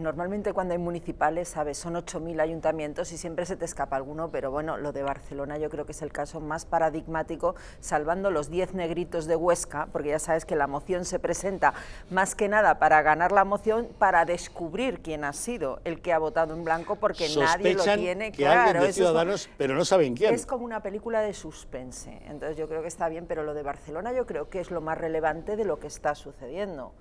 Normalmente cuando hay municipales, sabes, son 8.000 ayuntamientos y siempre se te escapa alguno, pero bueno, lo de Barcelona yo creo que es el caso más paradigmático, salvando los 10 negritos de Huesca, porque ya sabes que la moción se presenta más que nada para ganar la moción, para descubrir quién ha sido el que ha votado en blanco, porque nadie lo tiene que claro. de Ciudadanos, pero no saben quién. Es como una película de suspense, entonces yo creo que está bien, pero lo de Barcelona yo creo que es lo más relevante de lo que está sucediendo.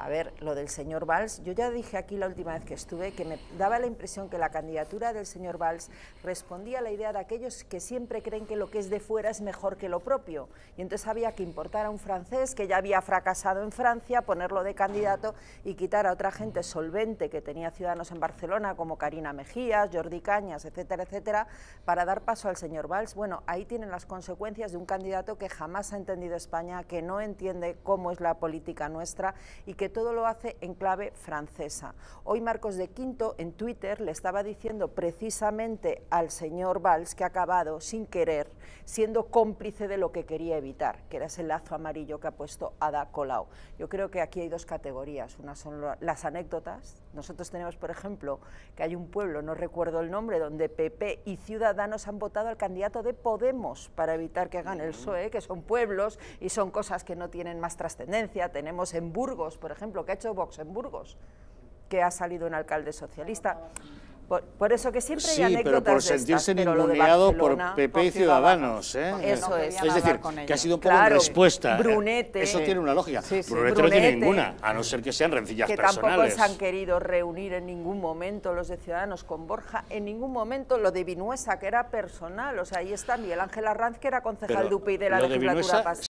A ver, lo del señor Valls, yo ya dije aquí la última vez que estuve que me daba la impresión que la candidatura del señor Valls respondía a la idea de aquellos que siempre creen que lo que es de fuera es mejor que lo propio. Y entonces había que importar a un francés que ya había fracasado en Francia, ponerlo de candidato y quitar a otra gente solvente que tenía ciudadanos en Barcelona, como Karina Mejías, Jordi Cañas, etcétera, etcétera, para dar paso al señor Valls. Bueno, ahí tienen las consecuencias de un candidato que jamás ha entendido España, que no entiende cómo es la política nuestra y que todo lo hace en clave francesa. Hoy Marcos de Quinto en Twitter le estaba diciendo precisamente al señor Valls que ha acabado sin querer siendo cómplice de lo que quería evitar, que era ese lazo amarillo que ha puesto Ada Colau. Yo creo que aquí hay dos categorías, una son las anécdotas. Nosotros tenemos, por ejemplo, que hay un pueblo, no recuerdo el nombre, donde PP y Ciudadanos han votado al candidato de Podemos para evitar que gane el PSOE, que son pueblos y son cosas que no tienen más trascendencia. Tenemos en Burgos, por ejemplo, que ha hecho Vox en Burgos, que ha salido un alcalde socialista. Por, eso que siempre hay anécdotas pero por sentirse ninguneado por PP y Ciudadanos. ¿eh? Eso es. Es decir, que ha sido un poco en respuesta. Brunete. Eso tiene una lógica. Brunete, no tiene ninguna, a no ser que sean rencillas que personales. Que tampoco se han querido reunir en ningún momento los de Ciudadanos con Borja, en ningún momento lo de Vinuesa, que era personal. O sea, ahí está Miguel Ángel Arranz, que era concejal de UPI de la legislatura pasada.